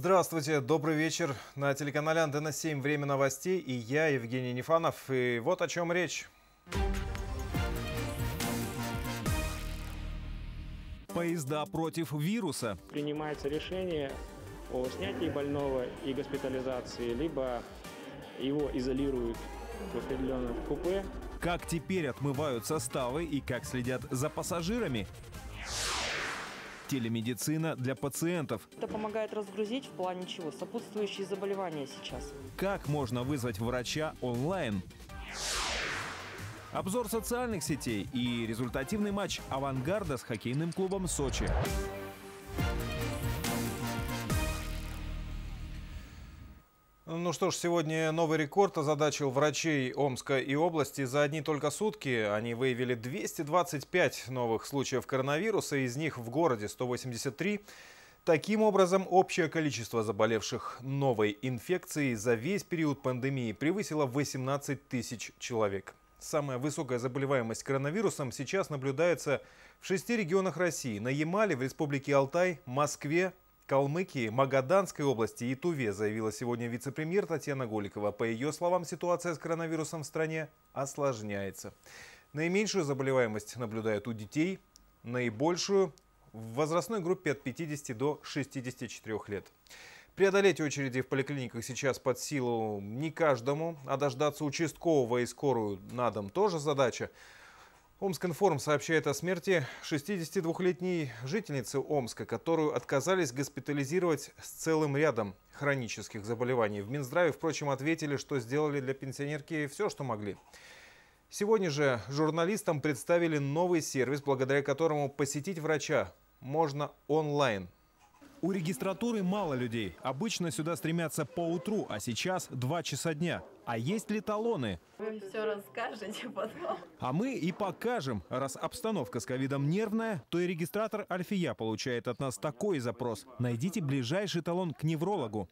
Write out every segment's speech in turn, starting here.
Здравствуйте, добрый вечер. На телеканале «Антенна-7» время новостей и я, Евгений Нефанов. И вот о чем речь. Поезда против вируса. Принимается решение о снятии больного и госпитализации, либо его изолируют в определенном купе. Как теперь отмывают составы и как следят за пассажирами. Телемедицина для пациентов. Это помогает разгрузить в плане чего? Сопутствующие заболевания сейчас. Как можно вызвать врача онлайн? Обзор социальных сетей и результативный матч «Авангарда» с хоккейным клубом «Сочи». Ну что ж, сегодня новый рекорд озадачил врачей Омска и области. За одни только сутки они выявили 225 новых случаев коронавируса, из них в городе 183. Таким образом, общее количество заболевших новой инфекцией за весь период пандемии превысило 18 тысяч человек. Самая высокая заболеваемость коронавирусом сейчас наблюдается в шести регионах России. На Ямале, в Республике Алтай, Москве, Калмыкии, Магаданской области и Туве, заявила сегодня вице-премьер Татьяна Голикова. По ее словам, ситуация с коронавирусом в стране осложняется. Наименьшую заболеваемость наблюдают у детей, наибольшую в возрастной группе от 50 до 64 лет. Преодолеть очереди в поликлиниках сейчас под силу не каждому, а дождаться участкового и скорую на дом тоже задача. Омскинформ сообщает о смерти 62-летней жительницы Омска, которую отказались госпитализировать с целым рядом хронических заболеваний. В Минздраве, впрочем, ответили, что сделали для пенсионерки все, что могли. Сегодня же журналистам представили новый сервис, благодаря которому посетить врача можно онлайн – у регистратуры мало людей. Обычно сюда стремятся по утру, а сейчас 2 часа дня. А есть ли талоны? Вы все расскажете потом. А мы и покажем. Раз обстановка с ковидом нервная, то и регистратор Альфия получает от нас такой запрос. Найдите ближайший талон к неврологу.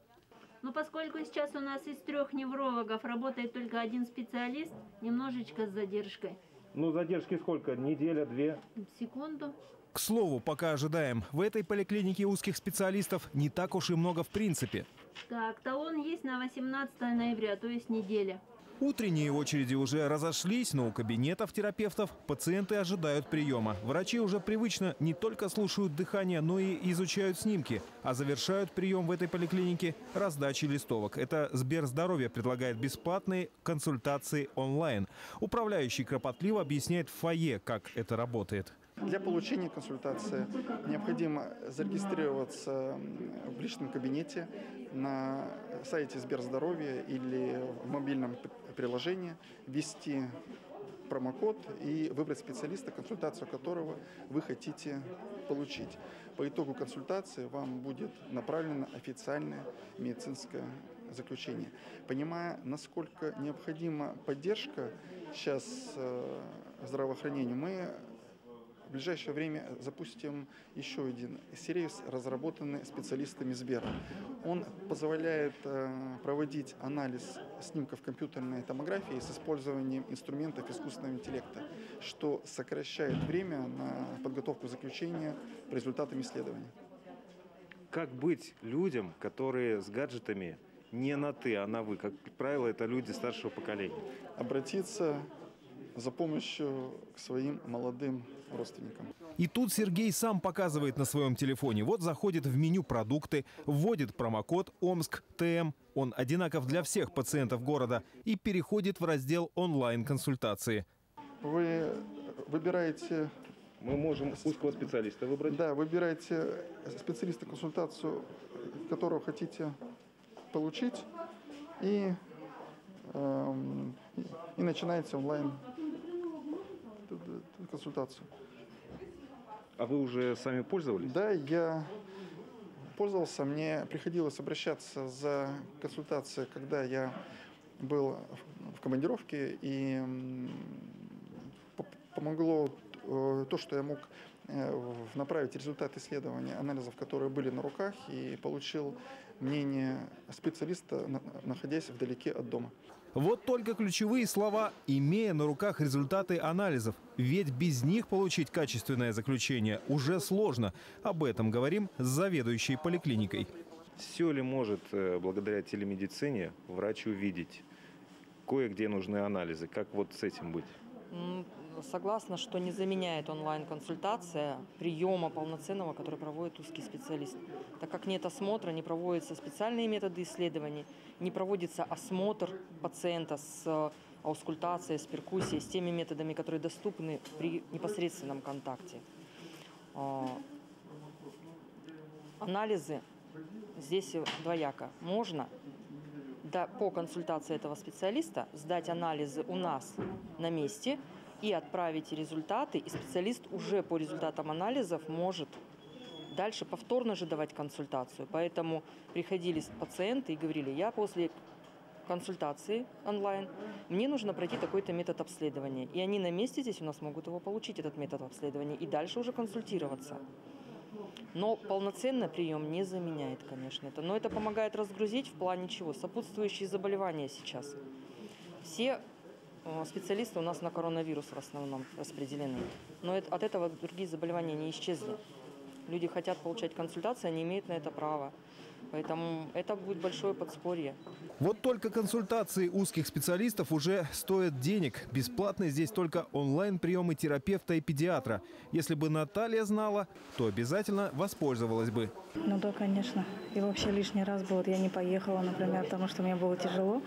Но поскольку сейчас у нас из трех неврологов работает только один специалист, немножечко с задержкой. Ну, задержки сколько? Неделя, две? Секунду. К слову, пока ожидаем, в этой поликлинике узких специалистов не так уж и много в принципе. Так, талон есть на 18 ноября, то есть неделя. Утренние очереди уже разошлись, но у кабинетов терапевтов пациенты ожидают приема. Врачи уже привычно не только слушают дыхание, но и изучают снимки, а завершают прием в этой поликлинике раздачей листовок. Это Сберздоровье предлагает бесплатные консультации онлайн. Управляющий кропотливо объясняет в фойе, как это работает. Для получения консультации необходимо зарегистрироваться в личном кабинете на сайте Сберздоровья или в мобильном приложении, ввести промокод и выбрать специалиста, консультацию которого вы хотите получить. По итогу консультации вам будет направлено официальное медицинское заключение. Понимая, насколько необходима поддержка сейчас э, здравоохранению, мы в ближайшее время запустим еще один сервис, разработанный специалистами Сбера. Он позволяет э, проводить анализ снимков компьютерной томографии с использованием инструментов искусственного интеллекта, что сокращает время на подготовку заключения по результатам исследования. Как быть людям, которые с гаджетами не на «ты», а на «вы»? Как правило, это люди старшего поколения. Обратиться за помощью к своим молодым родственникам. И тут Сергей сам показывает на своем телефоне. Вот заходит в меню «Продукты», вводит промокод «Омск ТМ». Он одинаков для всех пациентов города и переходит в раздел онлайн-консультации. Вы выбираете... Мы можем узкого специалиста выбрать? Да, выбираете специалиста консультацию, которую хотите получить, и, э, и начинаете онлайн консультацию. А вы уже сами пользовались? Да, я пользовался. Мне приходилось обращаться за консультацией, когда я был в командировке, и помогло э, то, что я мог э, направить результаты исследования анализов, которые были на руках, и получил мнение специалиста, находясь вдалеке от дома. Вот только ключевые слова, имея на руках результаты анализов. Ведь без них получить качественное заключение уже сложно. Об этом говорим с заведующей поликлиникой. Все ли может э, благодаря телемедицине врач увидеть? Кое-где нужны анализы. Как вот с этим быть? Согласна, что не заменяет онлайн-консультация приема полноценного, который проводит узкий специалист. Так как нет осмотра, не проводятся специальные методы исследований, не проводится осмотр пациента с э, аускультацией, с перкуссией, с теми методами, которые доступны при непосредственном контакте. А, анализы здесь двояко. Можно да, по консультации этого специалиста сдать анализы у нас на месте и отправить результаты, и специалист уже по результатам анализов может дальше повторно же давать консультацию. Поэтому приходили пациенты и говорили, я после консультации онлайн, мне нужно пройти такой-то метод обследования. И они на месте здесь у нас могут его получить, этот метод обследования, и дальше уже консультироваться. Но полноценно прием не заменяет, конечно, это. Но это помогает разгрузить в плане чего? Сопутствующие заболевания сейчас. Все э, специалисты у нас на коронавирус в основном распределены. Но от этого другие заболевания не исчезли. Люди хотят получать консультации, они имеют на это право. Поэтому это будет большое подспорье. Вот только консультации узких специалистов уже стоят денег. Бесплатны здесь только онлайн-приемы терапевта и педиатра. Если бы Наталья знала, то обязательно воспользовалась бы. Ну да, конечно. И вообще лишний раз бы вот я не поехала, например, потому что мне было тяжело.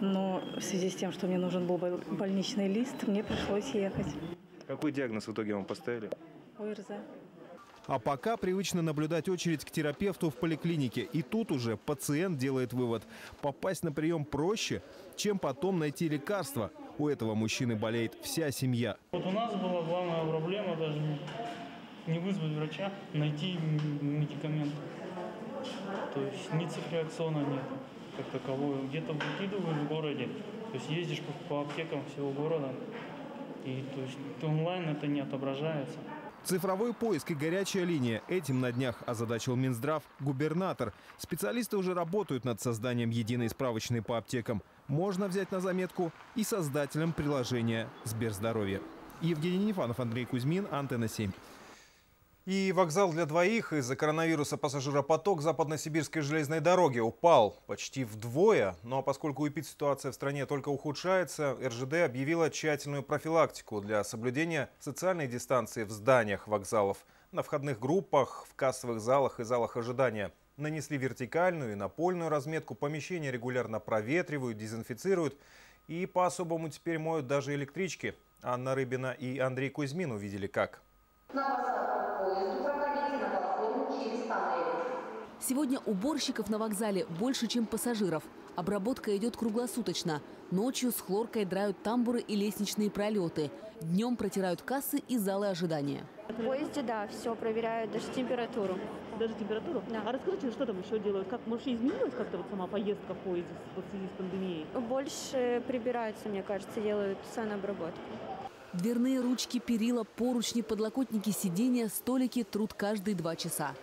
Но в связи с тем, что мне нужен был больничный лист, мне пришлось ехать. Какой диагноз в итоге вам поставили? ОРЗ. А пока привычно наблюдать очередь к терапевту в поликлинике. И тут уже пациент делает вывод. Попасть на прием проще, чем потом найти лекарство. У этого мужчины болеет вся семья. Вот у нас была главная проблема даже не вызвать врача, найти медикамент. То есть ни цифреаксона нет как такового. Где-то выкидываешь в городе, то есть ездишь по аптекам всего города, и то есть онлайн это не отображается. Цифровой поиск и горячая линия. Этим на днях озадачил Минздрав губернатор. Специалисты уже работают над созданием единой справочной по аптекам. Можно взять на заметку и создателям приложения Сберздоровье. Евгений Нефанов, Андрей Кузьмин, Антенна 7. И вокзал для двоих из-за коронавируса пассажиропоток западно-сибирской железной дороги упал почти вдвое. Но поскольку эпидситуация в стране только ухудшается, РЖД объявила тщательную профилактику для соблюдения социальной дистанции в зданиях вокзалов, на входных группах, в кассовых залах и залах ожидания. Нанесли вертикальную и напольную разметку, помещения регулярно проветривают, дезинфицируют и по-особому теперь моют даже электрички. Анна Рыбина и Андрей Кузьмин увидели как. На Сегодня уборщиков на вокзале больше, чем пассажиров. Обработка идет круглосуточно. Ночью с хлоркой драют тамбуры и лестничные пролеты. Днем протирают кассы и залы ожидания. В поезде, да, все проверяют, даже температуру. Даже температуру? Да. А расскажите, что там еще делают? Как, может, изменилась как-то вот сама поездка в поезде в связи с пандемией? Больше прибираются, мне кажется, делают санобработку. Дверные ручки, перила, поручни, подлокотники сиденья, столики труд каждые два часа.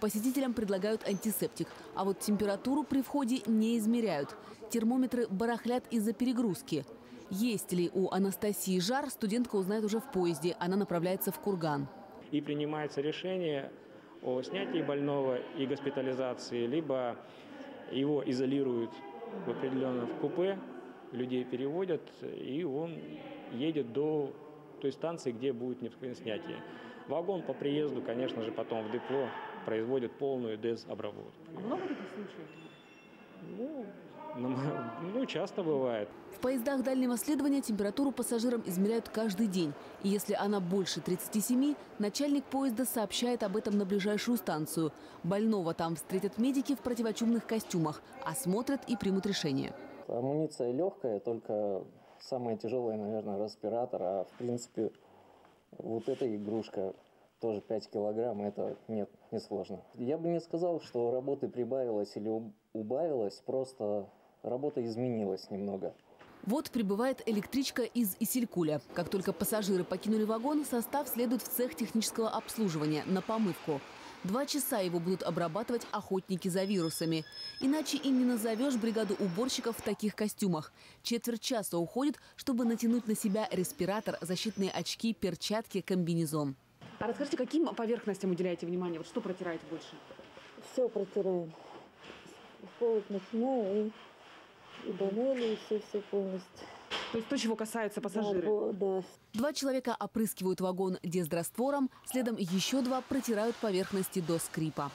Посетителям предлагают антисептик, а вот температуру при входе не измеряют. Термометры барахлят из-за перегрузки. Есть ли у Анастасии жар, студентка узнает уже в поезде. Она направляется в Курган. И принимается решение о снятии больного и госпитализации, либо его изолируют в определенном купе, людей переводят, и он едет до той станции, где будет необходимо снятие. Вагон по приезду, конечно же, потом в депо производит полную дезобработку. А много таких случаев? Ну, ну, часто бывает. В поездах дальнего следования температуру пассажирам измеряют каждый день. И если она больше 37, начальник поезда сообщает об этом на ближайшую станцию. Больного там встретят медики в противочумных костюмах, осмотрят и примут решение. Амуниция легкая, только самое тяжелое, наверное, респиратор, а в принципе вот эта игрушка тоже 5 килограмм, это нет, не сложно. Я бы не сказал, что работы прибавилось или убавилось, просто работа изменилась немного. Вот прибывает электричка из Исилькуля. Как только пассажиры покинули вагон, состав следует в цех технического обслуживания на помывку. Два часа его будут обрабатывать охотники за вирусами. Иначе и не назовешь бригаду уборщиков в таких костюмах. Четверть часа уходит, чтобы натянуть на себя респиратор, защитные очки, перчатки, комбинезон. А расскажите, каким поверхностям уделяете внимание? Вот что протираете больше? Все протираем. холод начинаю, и, и банели, и все-все полностью. То есть то, чего касаются пассажиры? Да, да. Два человека опрыскивают вагон дездраствором, следом еще два протирают поверхности до скрипа.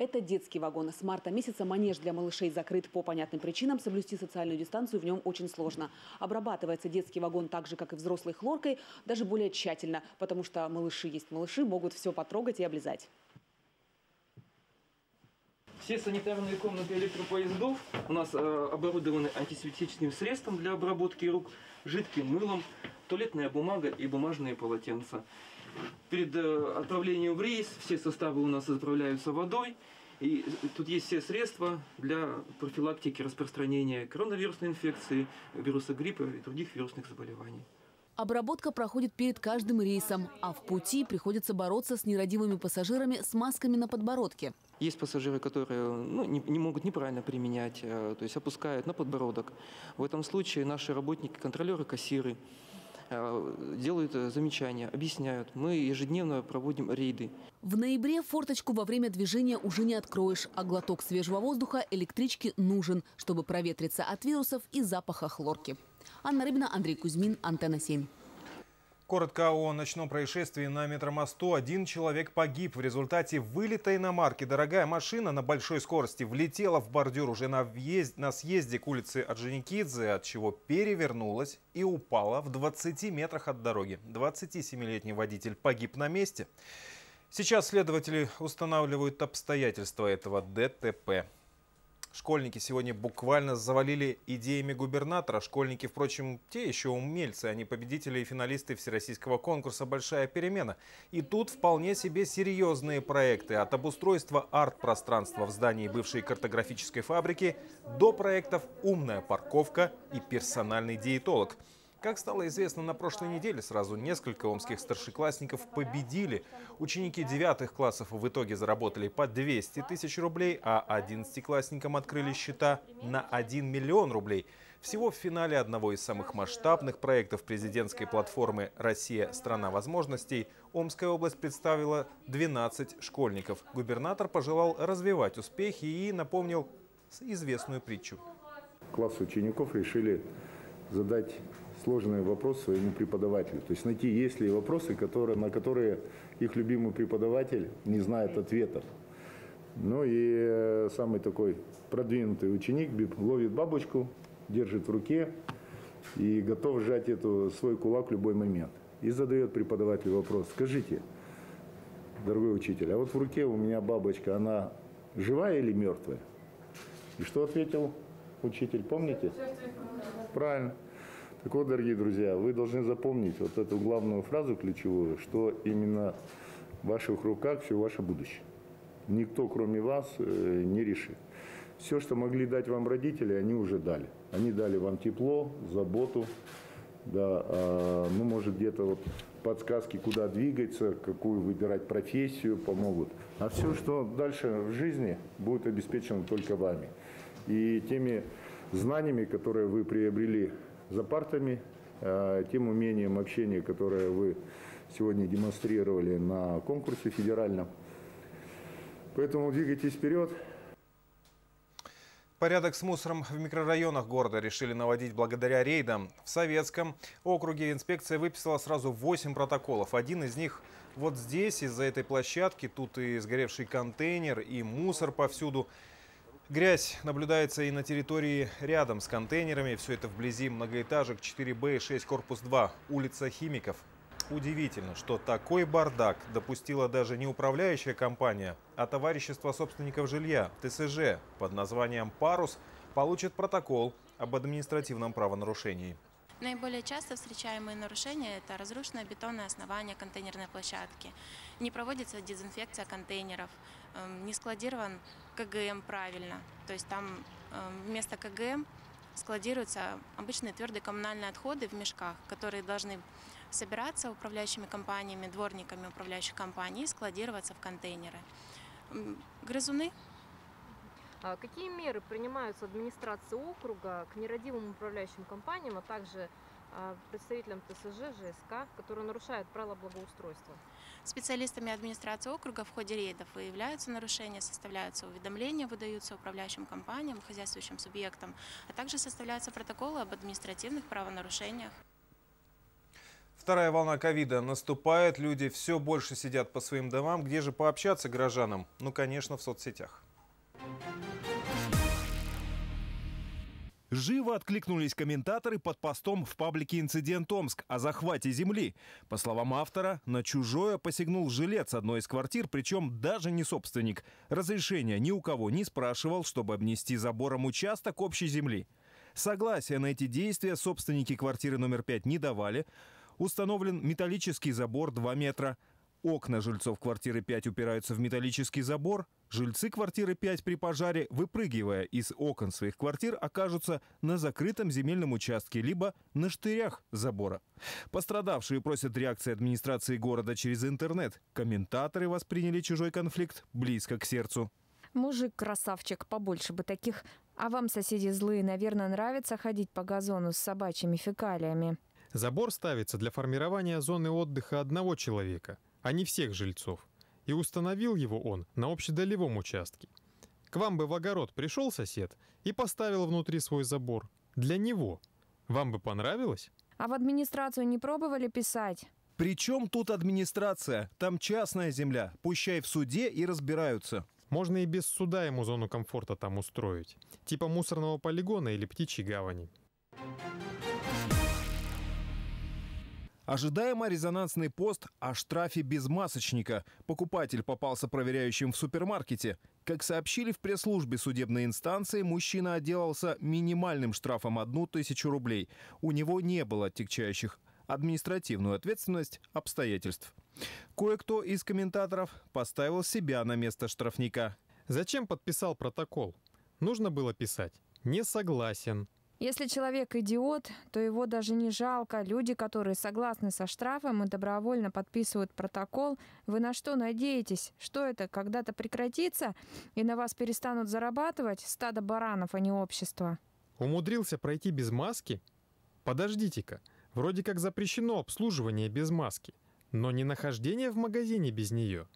Это детский вагон. С марта месяца манеж для малышей закрыт по понятным причинам. Соблюсти социальную дистанцию в нем очень сложно. Обрабатывается детский вагон так же, как и взрослый хлоркой, даже более тщательно, потому что малыши есть малыши, могут все потрогать и облизать. Все санитарные комнаты электропоездов у нас э, оборудованы антисептическим средством для обработки рук, жидким мылом, туалетная бумага и бумажные полотенца. Перед э, отправлением в рейс все составы у нас заправляются водой. И тут есть все средства для профилактики распространения коронавирусной инфекции, вируса гриппа и других вирусных заболеваний. Обработка проходит перед каждым рейсом, а в пути приходится бороться с нерадивыми пассажирами с масками на подбородке. Есть пассажиры, которые ну, не, не могут неправильно применять, э, то есть опускают на подбородок. В этом случае наши работники, контролеры, кассиры делают э, замечания, объясняют. Мы ежедневно проводим рейды. В ноябре форточку во время движения уже не откроешь, а глоток свежего воздуха электричке нужен, чтобы проветриться от вирусов и запаха хлорки. Анна Рыбина, Андрей Кузьмин, Антенна 7. Коротко о ночном происшествии на метромосту. Один человек погиб в результате вылета иномарки. Дорогая машина на большой скорости влетела в бордюр уже на, въезд... на съезде к улице Орджоникидзе, от чего перевернулась и упала в 20 метрах от дороги. 27-летний водитель погиб на месте. Сейчас следователи устанавливают обстоятельства этого ДТП. Школьники сегодня буквально завалили идеями губернатора. Школьники, впрочем, те еще умельцы. Они победители и финалисты всероссийского конкурса «Большая перемена». И тут вполне себе серьезные проекты. От обустройства арт-пространства в здании бывшей картографической фабрики до проектов «Умная парковка» и «Персональный диетолог». Как стало известно на прошлой неделе, сразу несколько омских старшеклассников победили. Ученики девятых классов в итоге заработали по 200 тысяч рублей, а одиннадцатиклассникам открыли счета на 1 миллион рублей. Всего в финале одного из самых масштабных проектов президентской платформы «Россия – страна возможностей» Омская область представила 12 школьников. Губернатор пожелал развивать успехи и напомнил известную притчу. Класс учеников решили задать сложный вопрос своему преподавателю. То есть найти, есть ли вопросы, которые, на которые их любимый преподаватель не знает ответов. Ну и э, самый такой продвинутый ученик ловит бабочку, держит в руке и готов сжать эту, свой кулак в любой момент. И задает преподавателю вопрос, скажите, дорогой учитель, а вот в руке у меня бабочка, она живая или мертвая? И что ответил учитель, помните? Правильно. Так вот, дорогие друзья, вы должны запомнить вот эту главную фразу ключевую, что именно в ваших руках все ваше будущее. Никто, кроме вас, э, не решит. Все, что могли дать вам родители, они уже дали. Они дали вам тепло, заботу, да, а, ну, может, где-то вот подсказки, куда двигаться, какую выбирать профессию, помогут. А все, что дальше в жизни, будет обеспечено только вами. И теми знаниями, которые вы приобрели за партами, э, тем умением общения, которое вы сегодня демонстрировали на конкурсе федеральном. Поэтому двигайтесь вперед. Порядок с мусором в микрорайонах города решили наводить благодаря рейдам. В Советском округе инспекция выписала сразу 8 протоколов. Один из них вот здесь, из-за этой площадки. Тут и сгоревший контейнер, и мусор повсюду. Грязь наблюдается и на территории рядом с контейнерами. Все это вблизи многоэтажек 4Б и 6 корпус 2, улица Химиков. Удивительно, что такой бардак допустила даже не управляющая компания, а товарищество собственников жилья, ТСЖ, под названием «Парус», получит протокол об административном правонарушении. Наиболее часто встречаемые нарушения – это разрушенное бетонное основание контейнерной площадки, не проводится дезинфекция контейнеров, не складирован КГМ правильно, то есть там эм, вместо КГМ складируются обычные твердые коммунальные отходы в мешках, которые должны собираться управляющими компаниями, дворниками управляющих компаний и складироваться в контейнеры. Грызуны а какие меры принимаются администрацией округа к нерадивым управляющим компаниям, а также а, представителям ТСЖ, ЖСК, которые нарушают правила благоустройства? Специалистами администрации округа в ходе рейдов выявляются нарушения, составляются уведомления, выдаются управляющим компаниям, хозяйствующим субъектам, а также составляются протоколы об административных правонарушениях. Вторая волна ковида наступает, люди все больше сидят по своим домам. Где же пообщаться горожанам? Ну, конечно, в соцсетях. Живо откликнулись комментаторы под постом в паблике «Инцидент Омск» о захвате земли. По словам автора, на чужое посягнул жилец одной из квартир, причем даже не собственник. Разрешения ни у кого не спрашивал, чтобы обнести забором участок общей земли. Согласия на эти действия собственники квартиры номер 5 не давали. Установлен металлический забор 2 метра. Окна жильцов квартиры 5 упираются в металлический забор. Жильцы квартиры 5 при пожаре, выпрыгивая из окон своих квартир, окажутся на закрытом земельном участке, либо на штырях забора. Пострадавшие просят реакции администрации города через интернет. Комментаторы восприняли чужой конфликт близко к сердцу. Мужик красавчик, побольше бы таких. А вам, соседи злые, наверное, нравится ходить по газону с собачьими фекалиями. Забор ставится для формирования зоны отдыха одного человека, а не всех жильцов. И установил его он на общедолевом участке. К вам бы в огород пришел сосед и поставил внутри свой забор. Для него. Вам бы понравилось? А в администрацию не пробовали писать? Причем тут администрация? Там частная земля. Пущай в суде и разбираются. Можно и без суда ему зону комфорта там устроить. Типа мусорного полигона или птичьей гавани. Ожидаемо резонансный пост о штрафе без масочника. Покупатель попался проверяющим в супермаркете. Как сообщили в пресс-службе судебной инстанции, мужчина отделался минимальным штрафом одну тысячу рублей. У него не было отягчающих административную ответственность обстоятельств. Кое-кто из комментаторов поставил себя на место штрафника. Зачем подписал протокол? Нужно было писать «Не согласен», если человек идиот, то его даже не жалко. Люди, которые согласны со штрафом и добровольно подписывают протокол, вы на что надеетесь? Что это, когда-то прекратится и на вас перестанут зарабатывать стадо баранов, а не общество? Умудрился пройти без маски? Подождите-ка, вроде как запрещено обслуживание без маски, но не нахождение в магазине без нее.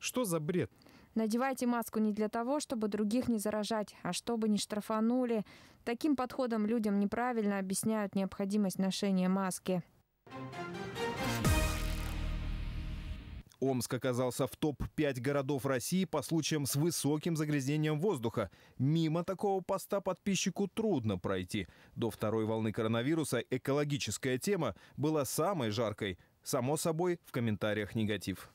Что за бред? Надевайте маску не для того, чтобы других не заражать, а чтобы не штрафанули. Таким подходом людям неправильно объясняют необходимость ношения маски. Омск оказался в топ-5 городов России по случаям с высоким загрязнением воздуха. Мимо такого поста подписчику трудно пройти. До второй волны коронавируса экологическая тема была самой жаркой. Само собой, в комментариях негатив.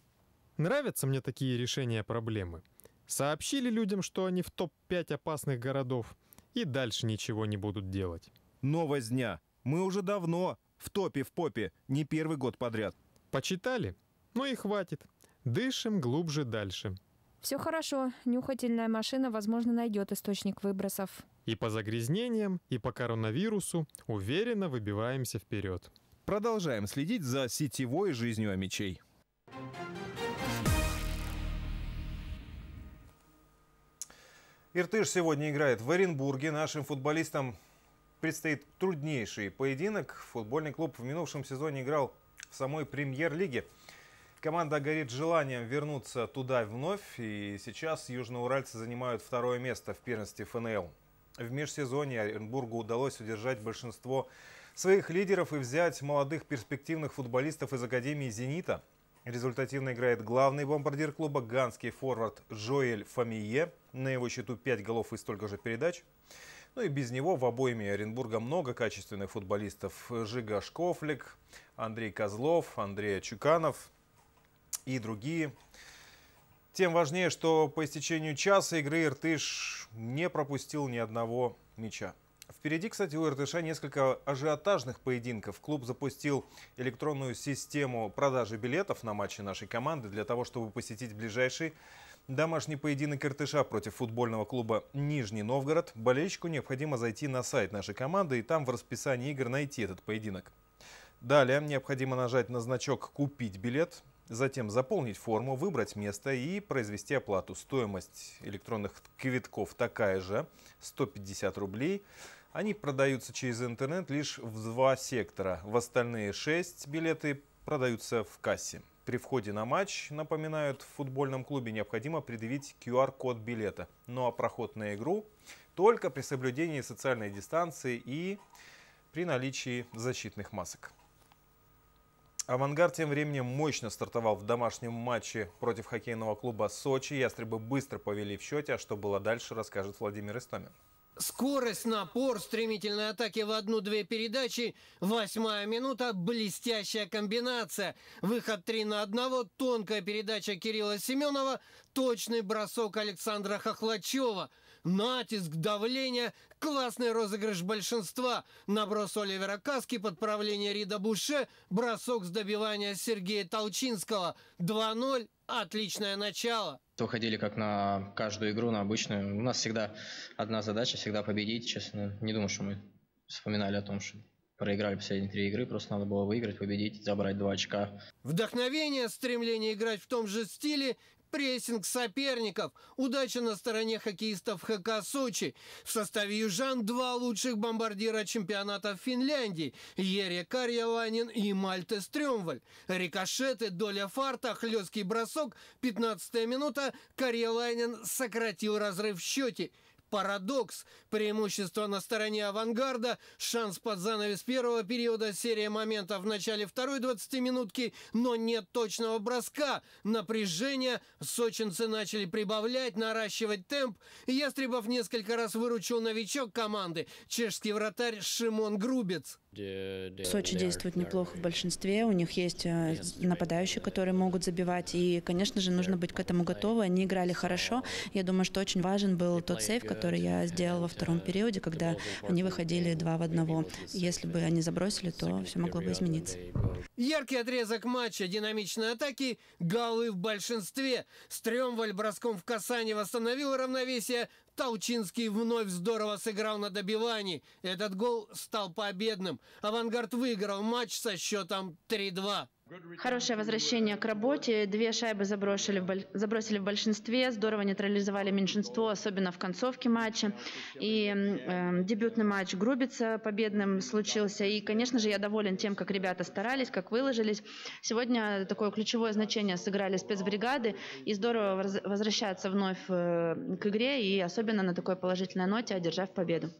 Нравятся мне такие решения проблемы. Сообщили людям, что они в топ-5 опасных городов, и дальше ничего не будут делать. Новость дня. Мы уже давно в топе в попе, не первый год подряд. Почитали? Ну и хватит. Дышим глубже дальше. Все хорошо. Нюхательная машина, возможно, найдет источник выбросов. И по загрязнениям, и по коронавирусу уверенно выбиваемся вперед. Продолжаем следить за сетевой жизнью Амичей. Иртыш сегодня играет в Оренбурге. Нашим футболистам предстоит труднейший поединок. Футбольный клуб в минувшем сезоне играл в самой премьер-лиге. Команда горит желанием вернуться туда вновь. И сейчас южноуральцы занимают второе место в первенстве ФНЛ. В межсезонье Оренбургу удалось удержать большинство своих лидеров и взять молодых перспективных футболистов из Академии «Зенита». Результативно играет главный бомбардир клуба ганский форвард Жоэль Фамие. На его счету 5 голов и столько же передач. Ну и без него в обойме Оренбурга много качественных футболистов. Жига Шкофлик, Андрей Козлов, Андрей Чуканов и другие. Тем важнее, что по истечению часа игры Иртыш не пропустил ни одного мяча. Впереди, кстати, у РТШ несколько ажиотажных поединков. Клуб запустил электронную систему продажи билетов на матчи нашей команды для того, чтобы посетить ближайший домашний поединок РТШ против футбольного клуба «Нижний Новгород». Болельщику необходимо зайти на сайт нашей команды и там в расписании игр найти этот поединок. Далее необходимо нажать на значок «Купить билет», затем заполнить форму, выбрать место и произвести оплату. Стоимость электронных квитков такая же – 150 рублей – Они продаются через интернет лишь в два сектора. В остальные шесть билеты продаются в кассе. При входе на матч, напоминают, в футбольном клубе необходимо предъявить QR-код билета. Ну а проход на игру только при соблюдении социальной дистанции и при наличии защитных масок. «Авангард» тем временем мощно стартовал в домашнем матче против хоккейного клуба «Сочи». Ястребы быстро повели в счете, а что было дальше, расскажет Владимир Истомин. Скорость, напор, стремительные атаки в одну-две передачи. Восьмая минута, блестящая комбинация. Выход 3 на 1, тонкая передача Кирилла Семенова, точный бросок Александра Хохлачева – Натиск, давление, классный розыгрыш большинства, наброс Оливера Каски, подправление Рида Буше, бросок с добивания Сергея Толчинского. 2-0, отличное начало. Выходили как на каждую игру, на обычную. У нас всегда одна задача, всегда победить, честно. Не думаю, что мы вспоминали о том, что проиграли последние три игры, просто надо было выиграть, победить, забрать два очка. Вдохновение, стремление играть в том же стиле прессинг соперников. Удача на стороне хоккеистов ХК Сочи. В составе южан два лучших бомбардира чемпионата Финляндии. Ере Карьяванин и Мальте Стрёмваль. Рикошеты, доля фарта, хлесткий бросок. 15 минута. Карьяванин сократил разрыв в счете. Парадокс. Преимущество на стороне авангарда. Шанс под занавес первого периода. Серия моментов в начале второй 20-минутки. Но нет точного броска. Напряжение. Сочинцы начали прибавлять, наращивать темп. Ястребов несколько раз выручил новичок команды. Чешский вратарь Шимон Грубец. Сочи действует неплохо в большинстве, у них есть э, нападающие, которые могут забивать, и, конечно же, нужно быть к этому готовы. Они играли хорошо. Я думаю, что очень важен был тот сейв, который я сделал во втором периоде, когда они выходили два в одного. Если бы они забросили, то все могло бы измениться. Яркий отрезок матча, динамичные атаки, голы в большинстве. Стрёмваль броском в касание восстановил равновесие, Толчинский вновь здорово сыграл на добивании. Этот гол стал победным. Авангард выиграл матч со счетом 3-2. Хорошее возвращение к работе. Две шайбы забросили забросили в большинстве. Здорово нейтрализовали меньшинство, особенно в концовке матча. И э, дебютный матч Грубица победным случился. И, конечно же, я доволен тем, как ребята старались, как выложились. Сегодня такое ключевое значение сыграли спецбригады. И здорово возвращаться вновь э, к игре. И особенно на такой положительной ноте, одержав победу.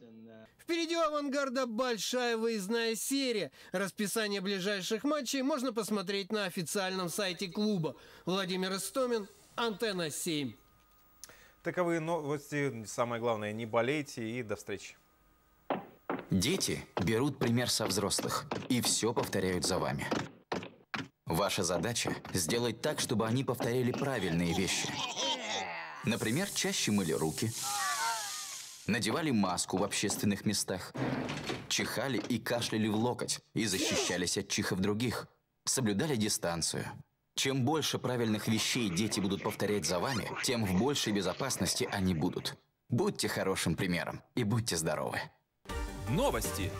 Впереди у «Авангарда» большая выездная серия. Расписание ближайших матчей можно посмотреть на официальном сайте клуба. Владимир Истомин, Антенна 7. Таковы новости. Самое главное, не болейте и до встречи. Дети берут пример со взрослых и все повторяют за вами. Ваша задача – сделать так, чтобы они повторяли правильные вещи. Например, чаще мыли руки – надевали маску в общественных местах, чихали и кашляли в локоть и защищались от чихов других, соблюдали дистанцию. Чем больше правильных вещей дети будут повторять за вами, тем в большей безопасности они будут. Будьте хорошим примером и будьте здоровы. Новости.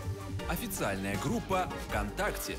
Официальная группа ВКонтакте.